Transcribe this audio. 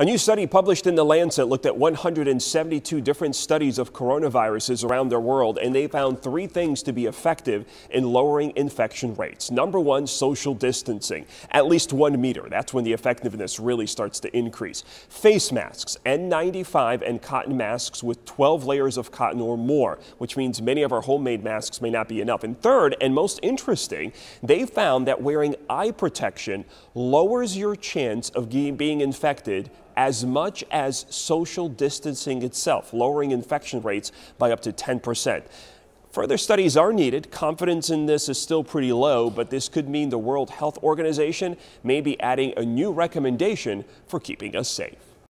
A new study published in The Lancet looked at 172 different studies of coronaviruses around the world, and they found three things to be effective in lowering infection rates. Number one, social distancing, at least one meter. That's when the effectiveness really starts to increase. Face masks, N95 and cotton masks with 12 layers of cotton or more, which means many of our homemade masks may not be enough. And third, and most interesting, they found that wearing eye protection lowers your chance of being infected as much as social distancing itself, lowering infection rates by up to 10%. Further studies are needed. Confidence in this is still pretty low, but this could mean the World Health Organization may be adding a new recommendation for keeping us safe.